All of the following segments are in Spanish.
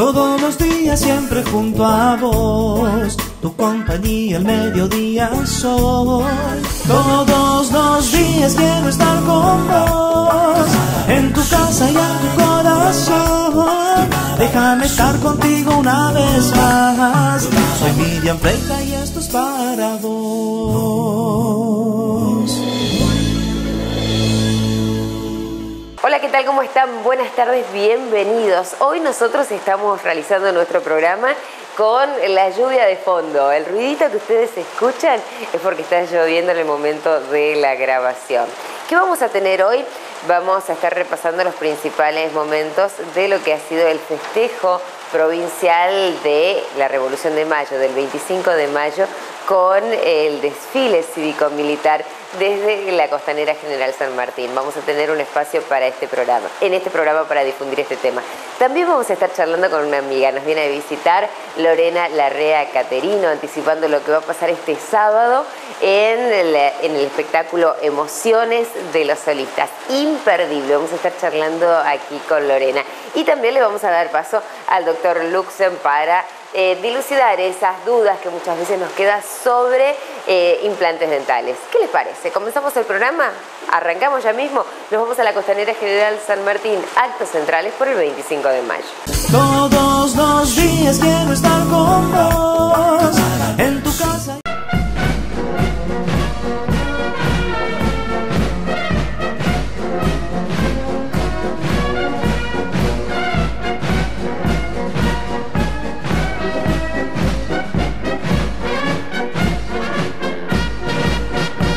Todos los días siempre junto a vos, tu compañía al mediodía soy. Todos los días quiero estar con vos, en tu casa y en tu corazón. Déjame estar contigo una vez más. Soy Miriam Freita y esto es para vos. Tal? ¿Cómo están? Buenas tardes, bienvenidos. Hoy nosotros estamos realizando nuestro programa con la lluvia de fondo. El ruidito que ustedes escuchan es porque está lloviendo en el momento de la grabación. ¿Qué vamos a tener hoy? Vamos a estar repasando los principales momentos de lo que ha sido el festejo provincial de la Revolución de Mayo, del 25 de mayo, con el desfile cívico-militar desde la Costanera General San Martín. Vamos a tener un espacio para este programa, en este programa para difundir este tema. También vamos a estar charlando con una amiga, nos viene a visitar Lorena Larrea Caterino, anticipando lo que va a pasar este sábado en el, espectáculo Emociones de los Solistas. Imperdible, vamos a estar charlando aquí con Lorena. Y también le vamos a dar paso al doctor Luxen para eh, dilucidar esas dudas que muchas veces nos quedan sobre eh, implantes dentales. ¿Qué les parece? ¿Comenzamos el programa? ¿Arrancamos ya mismo? Nos vamos a la Costanera General San Martín, actos centrales por el 25 de mayo. Todos los días quiero estar con vos, en tu casa.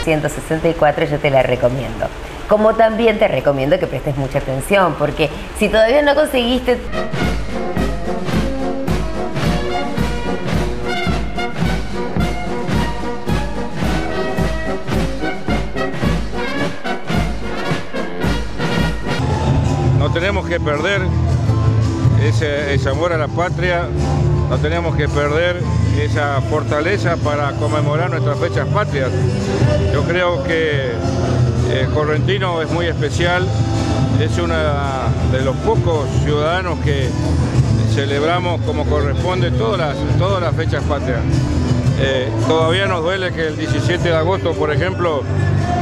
...164 yo te la recomiendo. Como también te recomiendo que prestes mucha atención, porque si todavía no conseguiste No tenemos que perder ese, ese amor a la patria, no tenemos que perder esa fortaleza para conmemorar nuestras fechas patrias. Yo creo que el correntino es muy especial, es uno de los pocos ciudadanos que celebramos como corresponde todas las, todas las fechas patrias. Eh, todavía nos duele que el 17 de agosto, por ejemplo,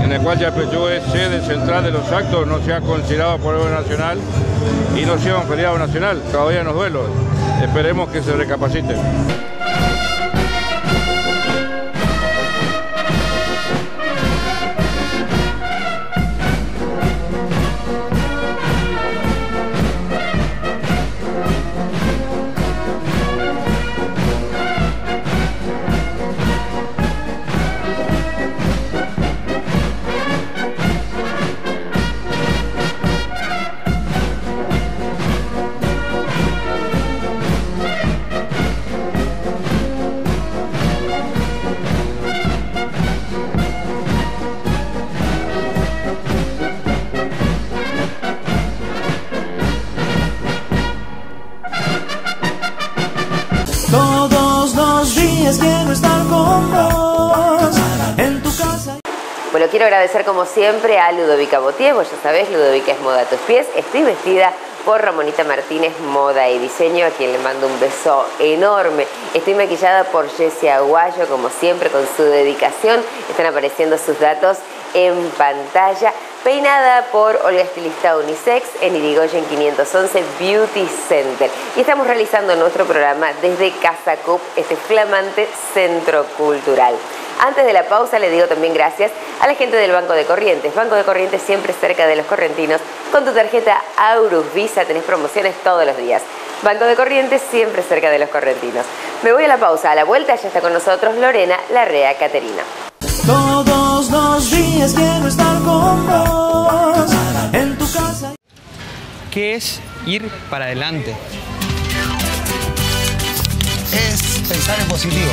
en el cual Yapeyú es sede central de los actos, no sea considerado por el nacional y no sea un feriado nacional. Todavía nos duele. Esperemos que se recapaciten. En tu casa. Bueno, quiero agradecer como siempre a Ludovica Botier, vos ya sabés, Ludovica es moda a tus pies. Estoy vestida por Ramonita Martínez, moda y diseño, a quien le mando un beso enorme. Estoy maquillada por Jessie Aguayo, como siempre, con su dedicación. Están apareciendo sus datos en pantalla. Peinada por Olga Estilista Unisex en Irigoyen 511 Beauty Center. Y estamos realizando nuestro programa desde Casa Cup, este flamante centro cultural. Antes de la pausa le digo también gracias a la gente del Banco de Corrientes. Banco de Corrientes siempre cerca de los correntinos. Con tu tarjeta Aurus Visa tenés promociones todos los días. Banco de Corrientes siempre cerca de los correntinos. Me voy a la pausa. A la vuelta ya está con nosotros Lorena Larrea Caterina. Todos los días quiero estar ¿Qué es ir para adelante? es pensar en positivo.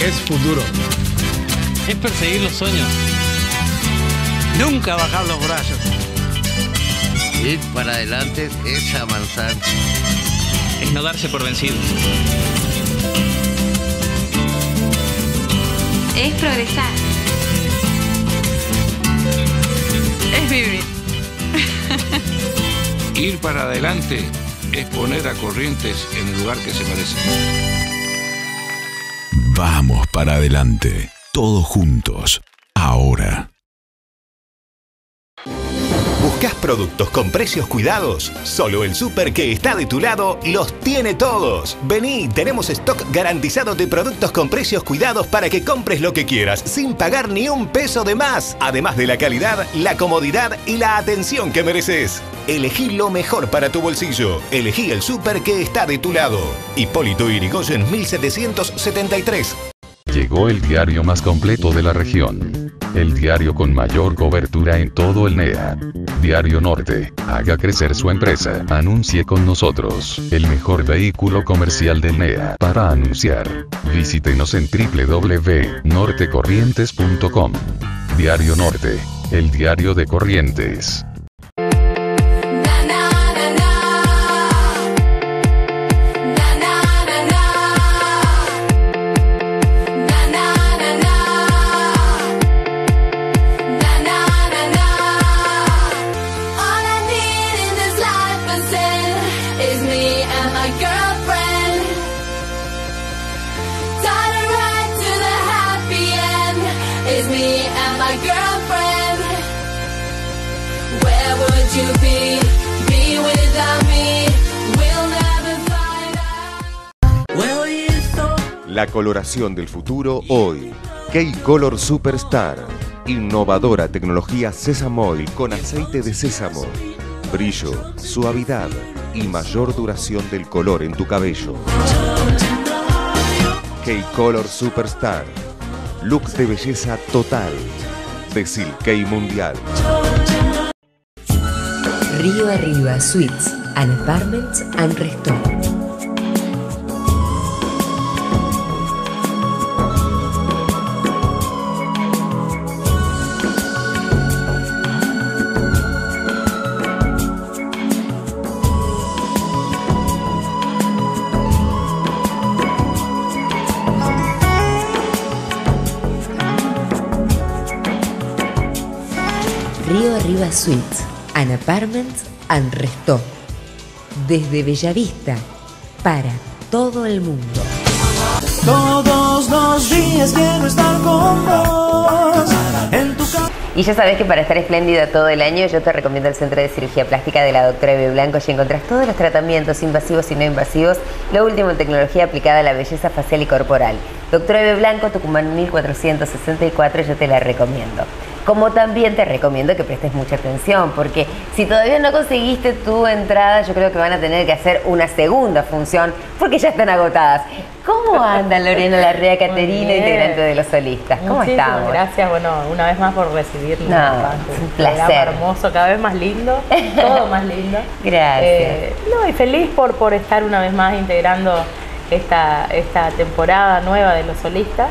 es futuro. Es perseguir los sueños. Nunca bajar los brazos. Ir para adelante es avanzar. Es no darse por vencido. Es progresar. Es vivir. Ir para adelante es poner a Corrientes en el lugar que se merece. Vamos para adelante, todos juntos, ahora. ¿Buscas productos con precios cuidados? Solo el súper que está de tu lado los tiene todos. Vení, tenemos stock garantizado de productos con precios cuidados para que compres lo que quieras sin pagar ni un peso de más. Además de la calidad, la comodidad y la atención que mereces. Elegí lo mejor para tu bolsillo. Elegí el súper que está de tu lado. Hipólito Irigoyen 1773. Llegó el diario más completo de la región. El diario con mayor cobertura en todo el NEA. Diario Norte, haga crecer su empresa. Anuncie con nosotros, el mejor vehículo comercial del NEA para anunciar. Visítenos en www.nortecorrientes.com. Diario Norte, el diario de Corrientes. La coloración del futuro hoy. K-Color Superstar. Innovadora tecnología Sesamoil con aceite de sésamo. Brillo, suavidad y mayor duración del color en tu cabello. K-Color Superstar. Look de belleza total. De Silkei Mundial. Río Arriba Suites Apartments and Restaurant. Arriba Suites and Apartments and Resto. Desde Bellavista para todo el mundo. Todos los días quiero estar con vos. En tu casa. Y ya sabes que para estar espléndida todo el año yo te recomiendo el Centro de Cirugía Plástica de la doctora Eve Blanco y encontrás todos los tratamientos invasivos y no invasivos, lo último en tecnología aplicada a la belleza facial y corporal. Doctora Eve Blanco, Tucumán 1464, yo te la recomiendo. Como también te recomiendo que prestes mucha atención, porque si todavía no conseguiste tu entrada, yo creo que van a tener que hacer una segunda función, porque ya están agotadas. ¿Cómo anda Lorena Larrea Caterina, integrante de los solistas? ¿Cómo Muchísimas estamos? gracias, bueno, una vez más por recibirnos. No, es un placer. hermoso, cada vez más lindo, todo más lindo. Gracias. Eh, no, y feliz por, por estar una vez más integrando esta, esta temporada nueva de los solistas,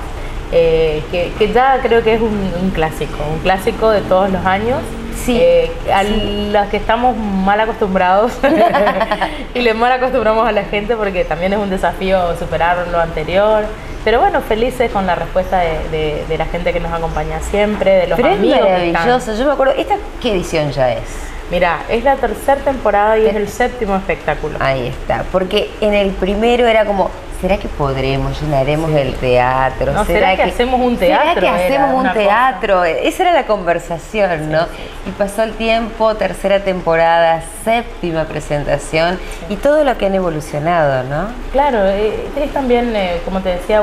eh, que, que ya creo que es un, un clásico, un clásico de todos los años. Sí, Eh, a sí. los que estamos mal acostumbrados y le mal acostumbramos a la gente porque también es un desafío superar lo anterior. Pero bueno, felices con la respuesta de, de- de la gente que nos acompaña siempre, de los Pero es amigos. están. maravilloso. Yo me acuerdo, ¿esta qué edición ya es? Mira, es la tercera temporada y es el séptimo espectáculo. Ahí está. Porque en el primero era como, ¿será que podremos, llenaremos el teatro? No, ¿será que hacemos un teatro? ¿Será que hacemos un cosa. teatro? Esa era la conversación, ¿no? Y pasó el tiempo, tercera temporada, séptima presentación y todo lo que han evolucionado, ¿no? Claro, eh, es también, eh, como te decía,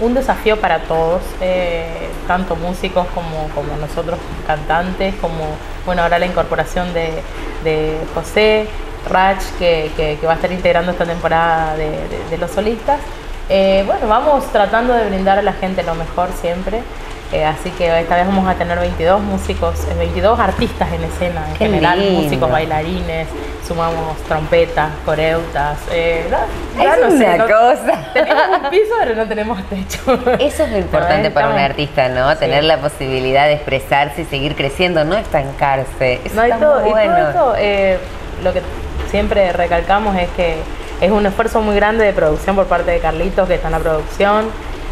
un desafío para todos, eh, tanto músicos como, como nosotros cantantes, como, bueno, ahora la incorporación de, de José Rach, que, que- que va a estar integrando esta temporada de, de- de los solistas. Eh, bueno, vamos tratando de brindar a la gente lo mejor siempre. eh, así que esta vez vamos a tener 22 músicos, eh, 22 artistas en escena, en Qué general, lindo. músicos, bailarines, sumamos trompetas, coreutas, eh, Es no sé, una no- cosa. Tenemos un piso, pero no tenemos techo. Eso es lo importante para un artista, ¿no? Sí. Tener la posibilidad de expresarse y seguir creciendo, no estancarse. Eso No, y está todo, muy y bueno. todo esto, eh, lo que siempre recalcamos es que es un esfuerzo muy grande de producción por parte de Carlitos, que está en la producción.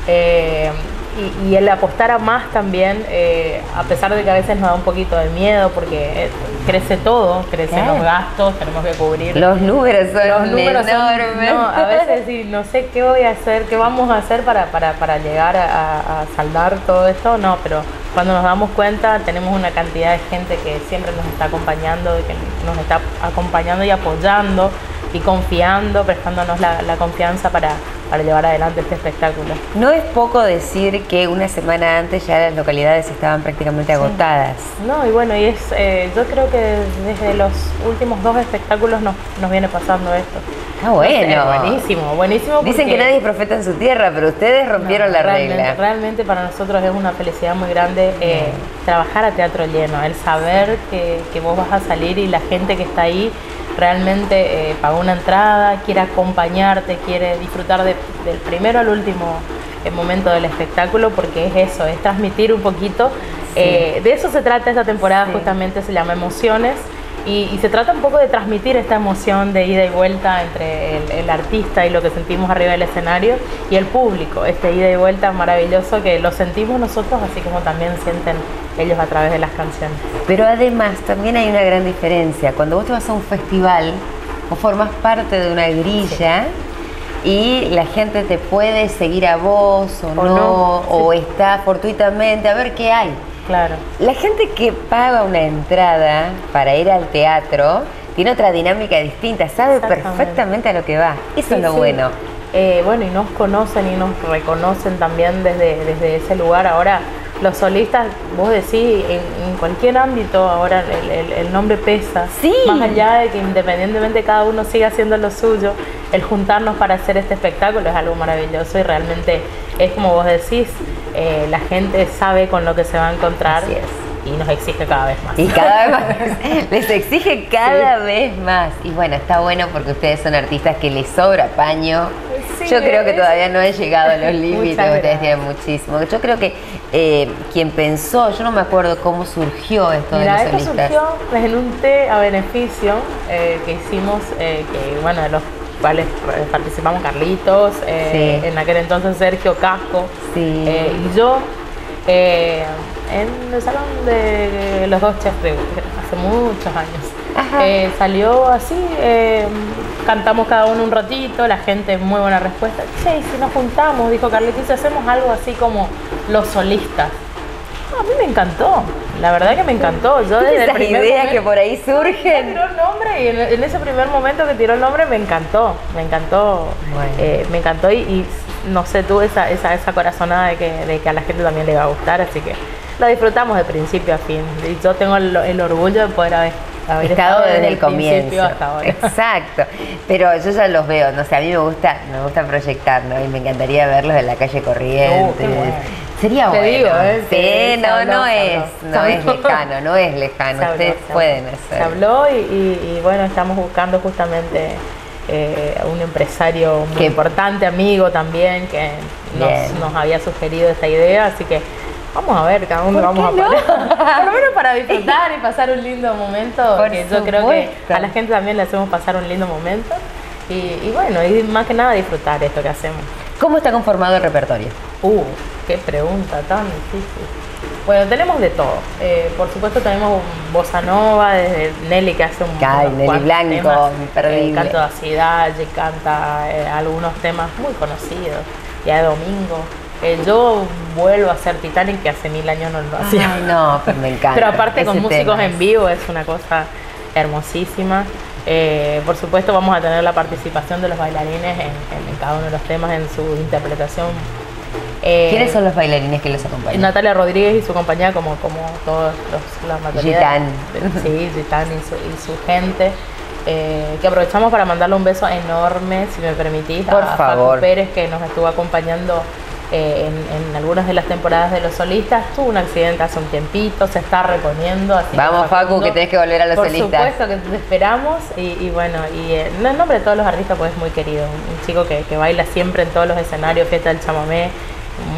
Eh, y, y el apostar a más también, eh, a pesar de que a veces nos da un poquito de miedo porque eh, crece todo, crecen los gastos, tenemos que cubrir. Los números son Los números son- enormes. no, a veces sí, no sé qué voy a hacer, qué vamos a hacer para, para, para llegar a, a saldar todo esto, no, pero cuando nos damos cuenta tenemos una cantidad de gente que siempre nos está acompañando, que nos está acompañando y apoyando y confiando, prestándonos la, la confianza para, para llevar adelante este espectáculo. No es poco decir que una semana antes ya las localidades estaban prácticamente agotadas. No, y bueno, y es, eh, yo creo que desde los últimos dos espectáculos nos, nos viene pasando esto. Ah, bueno. No sé, buenísimo, buenísimo. Dicen que nadie es profeta en su tierra, pero ustedes rompieron No, la realmente, regla. Realmente para nosotros es una felicidad muy grande eh, trabajar a teatro lleno, el saber que, que vos vas a salir y la gente que está ahí realmente eh, pagó una entrada, quiere acompañarte, quiere disfrutar de- del primero al último eh, momento del espectáculo, porque es eso, es transmitir un poquito. eh, de eso se trata esta temporada, justamente se llama Emociones. Y, y se trata un poco de transmitir esta emoción de ida y vuelta entre el, el artista y lo que sentimos arriba del escenario y el público, este ida y vuelta maravilloso que lo sentimos nosotros así como también sienten ellos a través de las canciones. Pero además también hay una gran diferencia. Cuando vos te vas a un festival o formas parte de una grilla y la gente te puede seguir a vos o, O no, no, o está fortuitamente a ver qué hay. Claro. La gente que paga una entrada para ir al teatro tiene otra dinámica distinta, sabe perfectamente a lo que va. Eso Sí, es lo bueno. Eh, bueno, y nos conocen y nos reconocen también desde, desde ese lugar. Ahora, los solistas, vos decís, en, en cualquier ámbito, ahora el, el- el nombre pesa. Sí. Más allá de que independientemente cada uno siga haciendo lo suyo, el juntarnos para hacer este espectáculo es algo maravilloso y realmente es como vos decís, eh, la gente sabe con lo que se va a encontrar Así es. y nos exige cada vez más. Y cada vez más, les exige cada vez más. Y bueno, está bueno porque ustedes son artistas que les sobra paño. Yo creo que todavía no han llegado a los límites, ustedes tienen muchísimo. Yo creo que eh, quien pensó, yo no me acuerdo cómo surgió esto Mira, de los esto surgió en un té a beneficio eh, que hicimos, eh, que bueno, de los cuales participamos Carlitos, Sí. en aquel entonces Sergio Casco Sí. y yo en el salón de los dos chefs hace muchos años. Salió así, cantamos cada uno un ratito, la gente muy buena respuesta. Che, y si nos juntamos, dijo Carlitos, si hacemos algo así como los solistas. No, a mí me encantó, la verdad que me encantó. Yo desde el Esas primer ideas momento- que por ahí surgen. tiró el nombre y en, en ese primer momento que tiró el nombre me encantó, me encantó, Bueno. eh, me encantó y, y no sé, tuve esa, esa, esa corazonada de que, de que a la gente también le va a gustar, así que lo disfrutamos de principio a fin. Y yo tengo el, el orgullo de poder haber, haber Estado desde el comienzo. hasta ahora. Exacto. Pero yo ya los veo, no sé, a mí me gusta, me gusta proyectar, ¿no? Y me encantaría verlos en la calle Corrientes. Qué bueno. Sería Te bueno. digo, ¿eh? Sí, Se- se no, habló, no se es, no Se es lejano, no es lejano. Se habló, Ustedes se pueden Se hacer. habló y, y- y bueno, estamos buscando justamente eh, un empresario muy Que- importante, amigo también, que nos, nos había sugerido esta idea, así que vamos a ver cada ¿Por vamos a no? poner. Por lo menos para disfrutar y pasar un lindo momento, Por que yo creo que a la gente también le hacemos pasar un lindo momento. Y, y bueno, y más que nada disfrutar esto que hacemos. ¿Cómo está conformado el repertorio? Uh, qué pregunta tan difícil. Bueno, tenemos de todo. Eh, por supuesto tenemos un bossa nova, desde Nelly que hace un Ay, Nelly Blanco, eh, canto de Ciudad, canta eh, algunos temas muy conocidos, ya de domingo. Eh, yo vuelvo a hacer Titanic que hace mil años no lo hacía. Ay, no, pero me encanta. Pero aparte con músicos en vivo es una cosa hermosísima. Eh, por supuesto vamos a tener la participación de los bailarines en, en- en cada uno de los temas, en su interpretación. Eh, ¿Quiénes son los bailarines que los acompañan? Natalia Rodríguez y su compañía, como, como todos los, la mayoría. Gitán. Sí, Gitán y su, y su gente. eh, que aprovechamos para mandarle un beso enorme, si me permitís, Por a favor. Facu Pérez, que nos estuvo acompañando eh, en, en algunas de las temporadas de los solistas. Tuvo un accidente hace un tiempito, se está reponiendo. así Vamos, Facu, que tenés que volver a los por solistas. supuesto que te esperamos. Y, y bueno, y eh, no en nombre de todos los artistas, pues es muy querido. Un, un chico que, que baila siempre en todos los escenarios, fiesta del chamamé.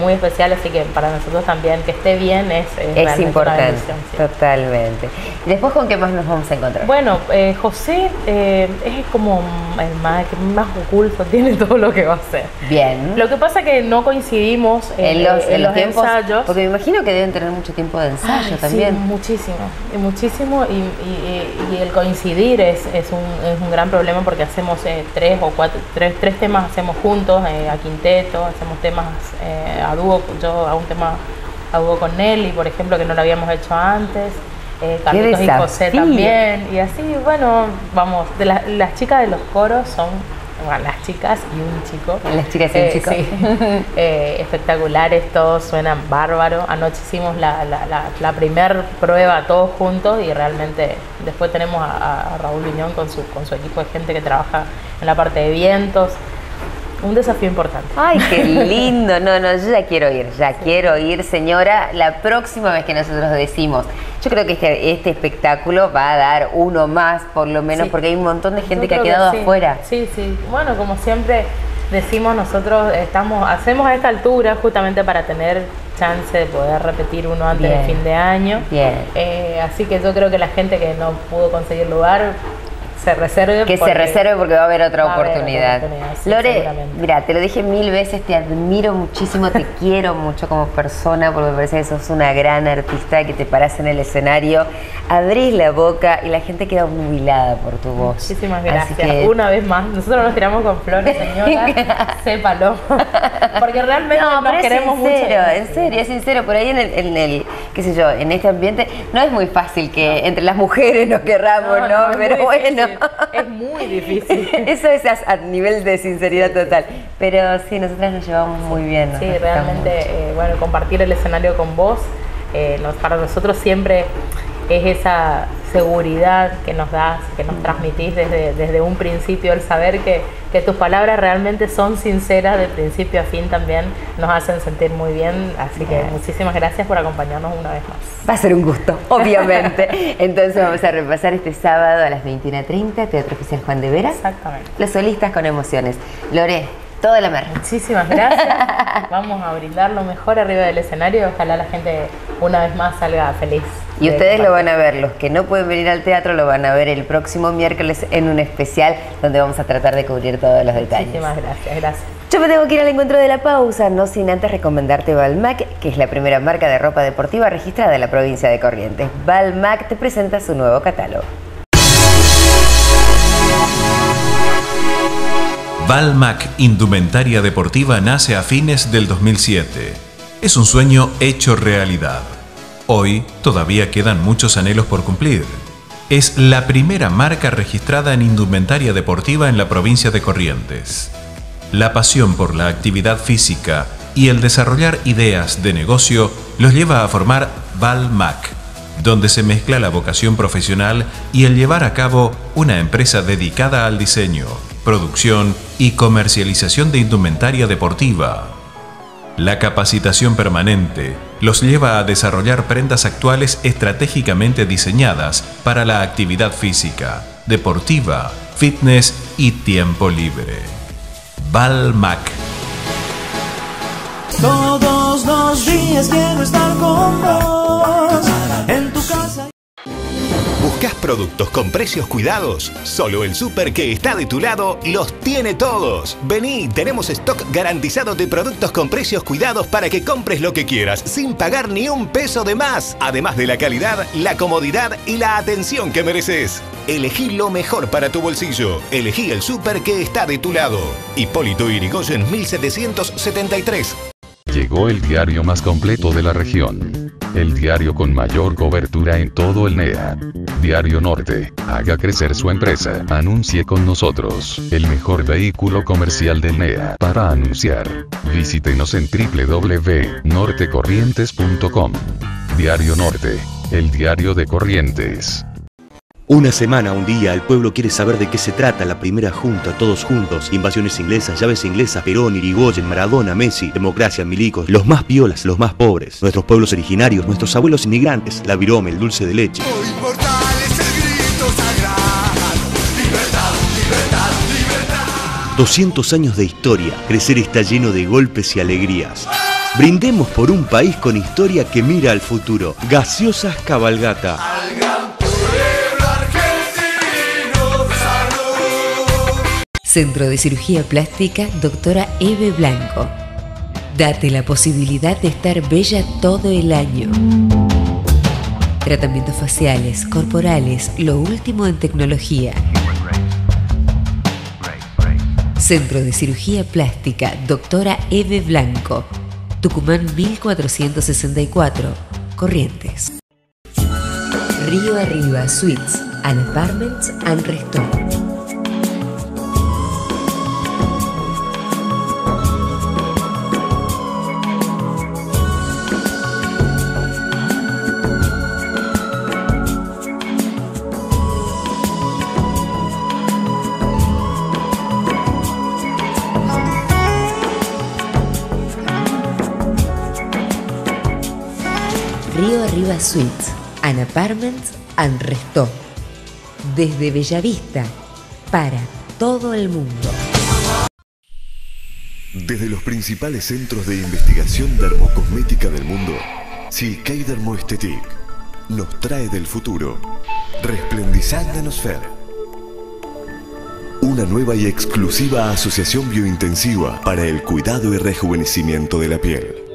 Muy especial, así que para nosotros también que esté bien es, es, Es importante, sí. totalmente. ¿Y después con qué más nos vamos a encontrar? Bueno, eh, José eh, es como el más, que más oculto, tiene todo lo que va a hacer. Bien. Lo que pasa que no coincidimos en los, en los tiempos, ensayos. porque me imagino que deben tener mucho tiempo de ensayo Ay, también. Sí, muchísimo, y muchísimo y, y- y el coincidir es, es, un, es un gran problema porque hacemos eh, tres o cuatro, tres, tres temas hacemos juntos, eh, a quinteto, hacemos temas eh, a dúo, yo hago un tema a dúo con Nelly, por ejemplo, que no lo habíamos hecho antes. Eh, Carlitos y José también, y así, bueno, vamos, de la- las chicas de los coros son, bueno, las chicas y un chico. Las chicas y un Eh, chico. sí. Eh, espectaculares, todos suenan bárbaro. Anoche hicimos la, la, la, la primer prueba todos juntos y realmente después tenemos a, a Raúl Viñón con su, con su equipo de gente que trabaja en la parte de vientos. Un desafío importante. Ay, qué lindo. No, no, yo ya quiero ir, ya quiero ir, señora. La próxima vez que nosotros decimos, yo creo que este, este espectáculo va a dar uno más, por lo menos, Sí. porque hay un montón de gente Yo que ha quedado sí. afuera. Sí, sí. Bueno, como siempre decimos, nosotros estamos, hacemos a esta altura justamente para tener chance de poder repetir uno antes Bien. de fin de año. Bien. Eh, así que yo creo que la gente que no pudo conseguir lugar se reserve. Que se reserve porque va a haber otra va a haber otra oportunidad. sí, Lore, mira, te lo dije mil veces, te admiro muchísimo, te quiero mucho como persona, porque me parece que sos una gran artista, que te parás en el escenario, abrís la boca y la gente queda nubilada por tu voz. Muchísimas Así gracias. que- Una vez más, nosotros nos tiramos con flores, señora, sépalo. Porque realmente No, nos queremos sincero, mucho. en serio, es sincero. Por ahí en el, en el, qué sé yo, en este ambiente no es muy fácil que entre las mujeres nos querramos, ¿no? No, no, es pero bueno. Es muy difícil. Eso es a, a nivel de sinceridad total. Pero sí, nosotras nos llevamos muy bien. Sí, realmente, eh, bueno, compartir el escenario con vos, eh, para nosotros siempre es esa seguridad que nos das, que nos transmitís desde, desde un principio, el saber que, que tus palabras realmente son sinceras de principio a fin también nos hacen sentir muy bien. Así que muchísimas gracias por acompañarnos una vez más. Va a ser un gusto, obviamente. Entonces vamos a repasar este sábado a las 21.30, Teatro Oficial Juan de Veras. Exactamente. Los solistas con emociones. Lore, toda la mer. Muchísimas gracias. Vamos a brindar lo mejor arriba del escenario. Ojalá la gente una vez más salga feliz. Y de ustedes lo van a ver, los que no pueden venir al teatro lo van a ver el próximo miércoles en un especial donde vamos a tratar de cubrir todos los detalles. Muchísimas gracias, gracias. Yo me tengo que ir al encuentro de la pausa, no sin antes recomendarte Balmac, que es la primera marca de ropa deportiva registrada en la provincia de Corrientes. Balmac te presenta su nuevo catálogo. Valmac Indumentaria Deportiva nace a fines del 2007. Es un sueño hecho realidad. Hoy todavía quedan muchos anhelos por cumplir. Es la primera marca registrada en indumentaria deportiva en la provincia de Corrientes. La pasión por la actividad física y el desarrollar ideas de negocio los lleva a formar Valmac, donde se mezcla la vocación profesional y el llevar a cabo una empresa dedicada al diseño, producción y comercialización de indumentaria deportiva. La capacitación permanente los lleva a desarrollar prendas actuales estratégicamente diseñadas para la actividad física, deportiva, fitness y tiempo libre. Valmac. Todos quiero estar con. En tu casa. ¿Buscas productos con precios cuidados? Solo el super que está de tu lado los tiene todos. Vení, tenemos stock garantizado de productos con precios cuidados para que compres lo que quieras sin pagar ni un peso de más. Además de la calidad, la comodidad y la atención que mereces. Elegí lo mejor para tu bolsillo. Elegí el super que está de tu lado. Hipólito Irigoyen 1773. Llegó el diario más completo de la región. El diario con mayor cobertura en todo el NEA. Diario Norte. Haga crecer su empresa. Anuncie con nosotros. El mejor vehículo comercial del NEA. Para anunciar. Visítenos en www.nortecorrientes.com. Diario Norte. El diario de Corrientes. Una semana, un día, el pueblo quiere saber de qué se trata la primera junta, todos juntos. Invasiones inglesas, llaves inglesas, Perón, Irigoyen, Maradona, Messi, democracia, milicos, los más violas, los más pobres, nuestros pueblos originarios, nuestros abuelos inmigrantes, la virome, el dulce de leche. Libertad, libertad, libertad. 200 años de historia, crecer está lleno de golpes y alegrías. Brindemos por un país con historia que mira al futuro. Gaseosas Cabalgata. Centro de Cirugía Plástica, doctora Eve Blanco. Date la posibilidad de estar bella todo el año. Tratamientos faciales, corporales, lo último en tecnología. Centro de Cirugía Plástica, doctora Eve Blanco. Tucumán 1464, Corrientes. Río Arriba Suites and Apartments and Restaurant. Arriba Suites, and Apartments and Resto. Desde Bellavista, para todo el mundo. Desde los principales centros de investigación dermocosmética del mundo, Silkei Dermoestetic nos trae del futuro Resplendizante Nosfer. Una nueva y exclusiva asociación biointensiva para el cuidado y rejuvenecimiento de la piel.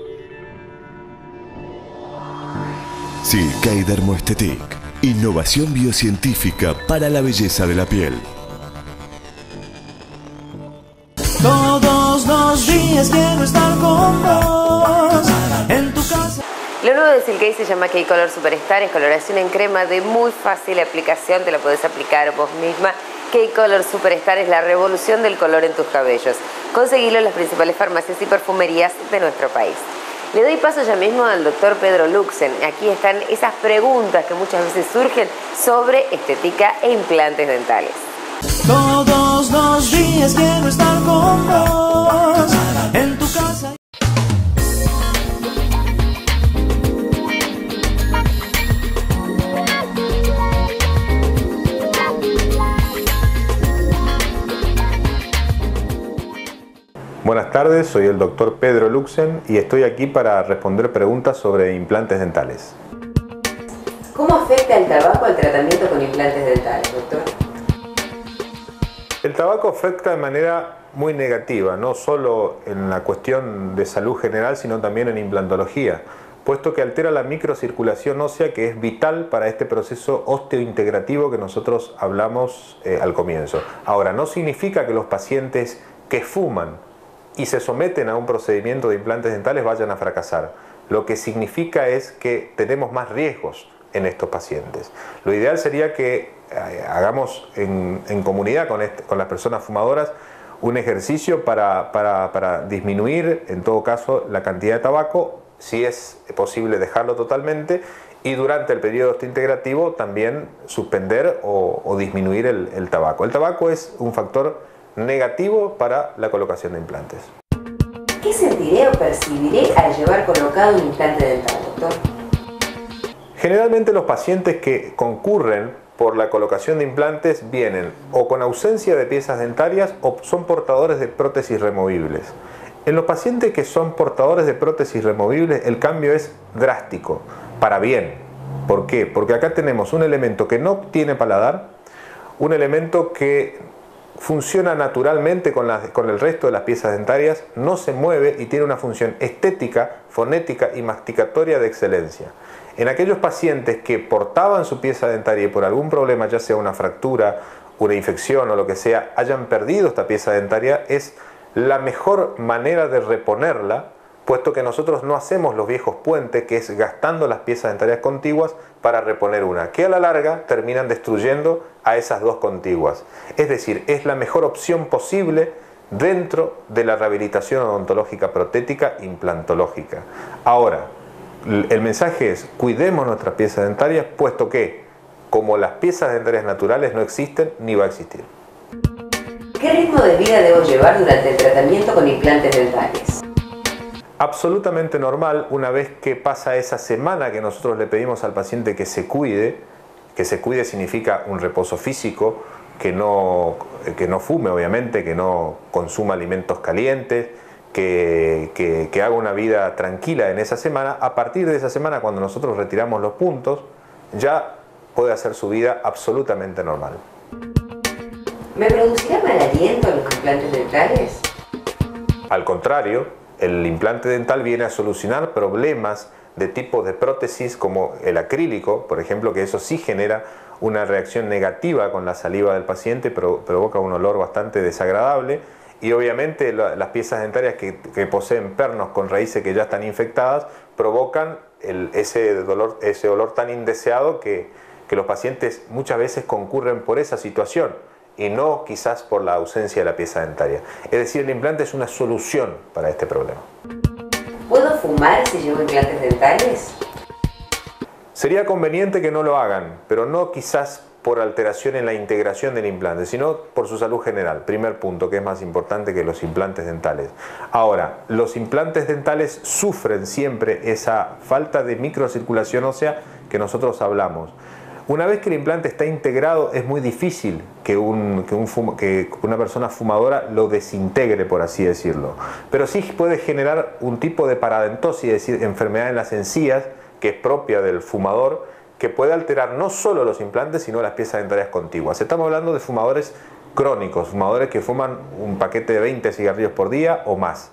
Silkei Dermoestetic. Innovación biocientífica para la belleza de la piel. Todos los días quiero estar con vos. En tu casa. Lo nuevo de Silkei se llama K-Color Superstar, es coloración en crema de muy fácil aplicación, te la podés aplicar vos misma. K-Color Superstar es la revolución del color en tus cabellos. Conseguilo en las principales farmacias y perfumerías de nuestro país. Le doy paso ya mismo al doctor Pedro Luxen. Aquí están esas preguntas que muchas veces surgen sobre estética e implantes dentales. Todos los días quiero estar con vos. En tu Buenas tardes, soy el doctor Pedro Luxen y estoy aquí para responder preguntas sobre implantes dentales. ¿Cómo afecta el tabaco al tratamiento con implantes dentales, doctor? El tabaco afecta de manera muy negativa, no solo en la cuestión de salud general, sino también en implantología, puesto que altera la microcirculación ósea que es vital para este proceso osteointegrativo que nosotros hablamos eh, al comienzo. Ahora, no significa que los pacientes que fuman y se someten a un procedimiento de implantes dentales vayan a fracasar. Lo que significa es que tenemos más riesgos en estos pacientes. Lo ideal sería que eh, hagamos en, en comunidad con, este- con las personas fumadoras un ejercicio para, para- para disminuir, en todo caso, la cantidad de tabaco, si es posible dejarlo totalmente, y durante el periodo integrativo también suspender o, disminuir el tabaco. El tabaco es un factor negativo para la colocación de implantes. ¿Qué sentiré o percibiré al llevar colocado un implante dental, doctor? Generalmente los pacientes que concurren por la colocación de implantes vienen o con ausencia de piezas dentarias o son portadores de prótesis removibles. En los pacientes que son portadores de prótesis removibles el cambio es drástico, para bien. ¿Por qué? Porque acá tenemos un elemento que no tiene paladar, un elemento que funciona naturalmente con, la- con el resto de las piezas dentarias, no se mueve y tiene una función estética, fonética y masticatoria de excelencia. En aquellos pacientes que portaban su pieza dentaria y por algún problema, ya sea una fractura, una infección o lo que sea, hayan perdido esta pieza dentaria, es la mejor manera de reponerla, puesto que nosotros no hacemos los viejos puentes, que es gastando las piezas dentarias contiguas para reponer una, que a la larga terminan destruyendo a esas dos contiguas. Es decir, es la mejor opción posible dentro de la rehabilitación odontológica protética implantológica. Ahora, el mensaje es, cuidemos nuestras piezas dentarias, puesto que como las piezas dentarias naturales no existen ni va a existir. ¿Qué ritmo de vida debo llevar durante el tratamiento con implantes dentales? Absolutamente normal una vez que pasa esa semana que nosotros le pedimos al paciente que se cuide, que se cuide significa un reposo físico, que no, que no fume obviamente, que no consuma alimentos calientes, que, que, que haga una vida tranquila en esa semana, a partir de esa semana cuando nosotros retiramos los puntos, ya puede hacer su vida absolutamente normal. ¿Me producirá mal aliento los implantes dentales? Al contrario, el implante dental viene a solucionar problemas de tipo de prótesis como el acrílico, por ejemplo, que eso sí genera una reacción negativa con la saliva del paciente, pero provoca un olor bastante desagradable. Y obviamente la, las piezas dentarias que, que, poseen pernos con raíces que ya están infectadas provocan el, ese, dolor, ese olor tan indeseado que, que los pacientes muchas veces concurren por esa situación y no quizás por la ausencia de la pieza dentaria. Es decir, el implante es una solución para este problema. ¿Puedo fumar si llevo implantes dentales? Sería conveniente que no lo hagan, pero no quizás por alteración en la integración del implante, sino por su salud general. Primer punto, que es más importante que los implantes dentales. Ahora, los implantes dentales sufren siempre esa falta de microcirculación ósea que nosotros hablamos. Una vez que el implante está integrado, es muy difícil que, una persona fumadora lo desintegre, por así decirlo. Pero sí puede generar un tipo de paradentosis, es decir, enfermedad en las encías, que es propia del fumador, que puede alterar no solo los implantes, sino las piezas dentarias contiguas. Estamos hablando de fumadores crónicos, fumadores que fuman un paquete de 20 cigarrillos por día o más.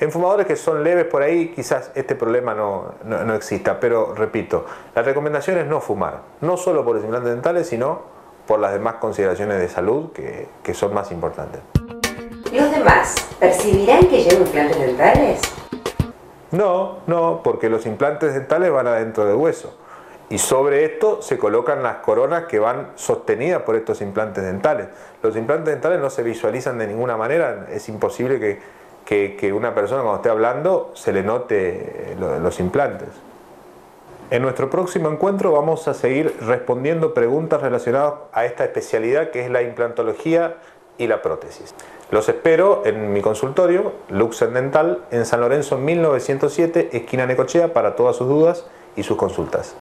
En fumadores que son leves por ahí, quizás este problema no, no, no, exista, pero repito, la recomendación es no fumar, no solo por los implantes dentales, sino por las demás consideraciones de salud que, que son más importantes. ¿Los demás percibirán que llevo implantes dentales? No, no, porque los implantes dentales van adentro del hueso. Y sobre esto se colocan las coronas que van sostenidas por estos implantes dentales. Los implantes dentales no se visualizan de ninguna manera, es imposible que, que, una persona cuando esté hablando se le note los implantes. En nuestro próximo encuentro vamos a seguir respondiendo preguntas relacionadas a esta especialidad que es la implantología y la prótesis. Los espero en mi consultorio, Luxen Dental, en San Lorenzo 1907, esquina Necochea, para todas sus dudas y sus consultas.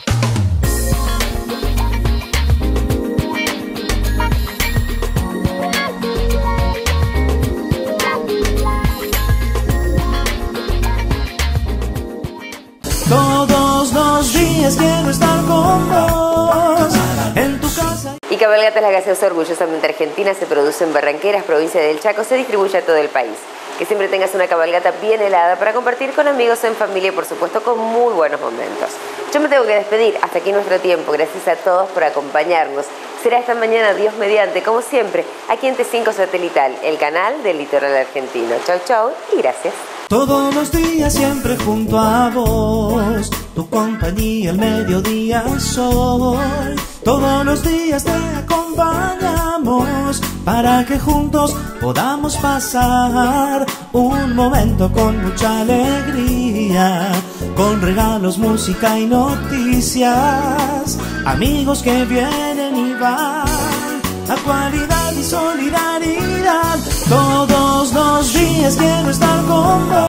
Los días quiero estar con vos en tu casa. Y Cabalgatas la gaseosa orgullosamente argentina se produce en Barranqueras, provincia del Chaco, se distribuye a todo el país. Que siempre tengas una cabalgata bien helada para compartir con amigos, en familia y por supuesto con muy buenos momentos. Yo me tengo que despedir, hasta aquí nuestro tiempo. Gracias a todos por acompañarnos. Será esta mañana, Dios mediante, como siempre, aquí en T5 Satelital, el canal del litoral argentino. Chau, chau y gracias. Todos los días siempre junto a vos, tu compañía al mediodía soy. Todos los días te acompañamos para que juntos podamos pasar un momento con mucha alegría, con regalos, música y noticias, amigos que vienen y van, actualidad y solidaridad. Todos los días quiero estar con vos.